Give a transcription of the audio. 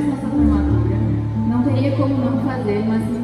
apenas formatura. Né? Não teria como não fazer mas